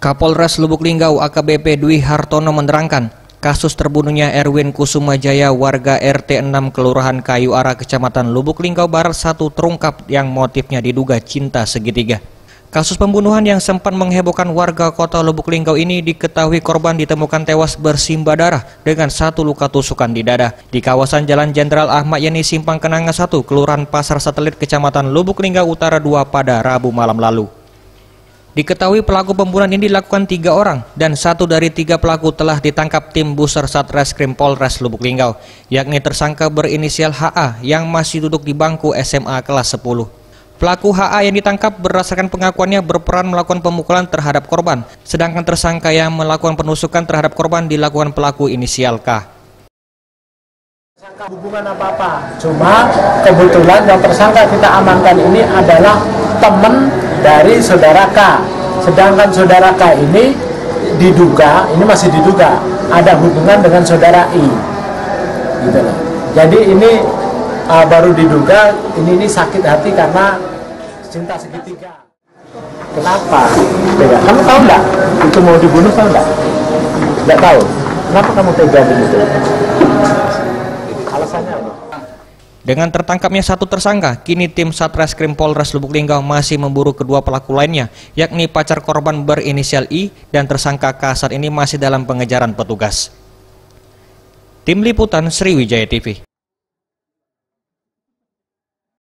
Kapolres Lubuk Linggau AKBP Dwi Hartono menerangkan, kasus terbunuhnya Erwin Kusuma Jaya warga RT 6 Kelurahan Kayu Ara Kecamatan Lubuk Linggau Barat satu terungkap yang motifnya diduga cinta segitiga. Kasus pembunuhan yang sempat menghebohkan warga kota Lubuk Linggau ini diketahui korban ditemukan tewas bersimbah darah dengan satu luka tusukan di dada di kawasan Jalan Jenderal Ahmad Yani Simpang Kenanga 1, Kelurahan Pasar Satelit Kecamatan Lubuk Linggau Utara 2 pada Rabu malam lalu. Diketahui pelaku pembunuhan ini dilakukan tiga orang dan satu dari tiga pelaku telah ditangkap tim Buser Satreskrim Polres Lubuk Linggau, yakni tersangka berinisial HA yang masih duduk di bangku SMA kelas 10. Pelaku HA yang ditangkap berdasarkan pengakuannya berperan melakukan pemukulan terhadap korban, sedangkan tersangka yang melakukan penusukan terhadap korban dilakukan pelaku inisial K. hubungan apa-apa, cuma kebetulan yang tersangka kita amankan ini adalah teman dari saudara K. Sedangkan saudara K ini diduga, ini masih diduga ada hubungan dengan saudara I. Gitu loh. Jadi ini uh, baru diduga ini ini sakit hati karena cinta segitiga. Kenapa? Tega. Kamu tahu nggak? Itu mau dibunuh tahu nggak? Nggak tahu. Kenapa kamu tega begitu? Dengan tertangkapnya satu tersangka, kini tim Satreskrim Polres Lubuk Linggau masih memburu kedua pelaku lainnya, yakni pacar korban berinisial I dan tersangka K ini masih dalam pengejaran petugas. Tim Liputan Sriwijaya TV